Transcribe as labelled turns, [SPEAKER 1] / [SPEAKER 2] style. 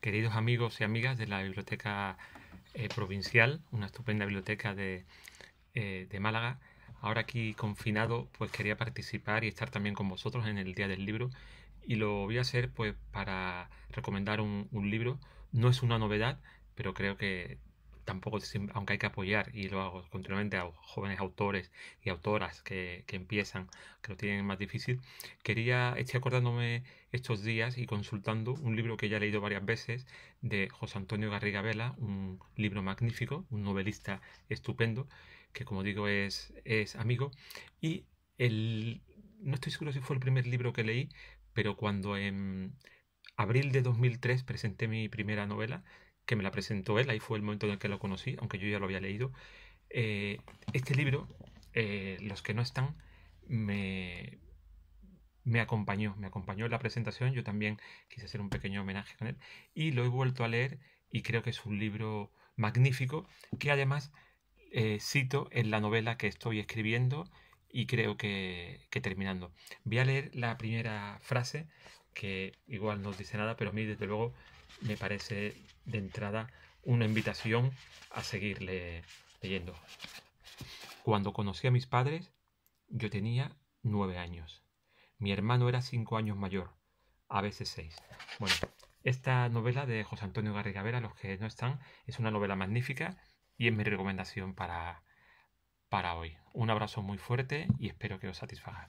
[SPEAKER 1] queridos amigos y amigas de la Biblioteca eh, Provincial, una estupenda biblioteca de, eh, de, Málaga. Ahora aquí confinado, pues quería participar y estar también con vosotros en el Día del Libro. Y lo voy a hacer pues para recomendar un, un libro. No es una novedad, pero creo que tampoco, aunque hay que apoyar, y lo hago continuamente a jóvenes autores y autoras que, empiezan, que lo tienen más difícil, quería, estoy acordándome estos días y consultando un libro que ya he leído varias veces de José Antonio Garriga Vela, un libro magnífico, un novelista estupendo, que como digo es, es amigo, y el, no estoy seguro si fue el primer libro que leí, pero cuando en abril de 2003 presenté mi primera novela, que me la presentó él, ahí fue el momento en el que lo conocí, aunque yo ya lo había leído. Eh, este libro, eh, Los que no están, me, me acompañó, me acompañó en la presentación, yo también quise hacer un pequeño homenaje con él y lo he vuelto a leer y creo que es un libro magnífico que además eh, cito en la novela que estoy escribiendo y creo que, terminando. Voy a leer la primera frase que igual no dice nada, pero a mí desde luego me parece de entrada una invitación a seguirle leyendo. Cuando conocí a mis padres, yo tenía nueve años. Mi hermano era cinco años mayor, a veces seis. Bueno, esta novela de José Antonio Garriga Vera, los que no están, es una novela magnífica y es mi recomendación para, para hoy. Un abrazo muy fuerte y espero que os satisfaga.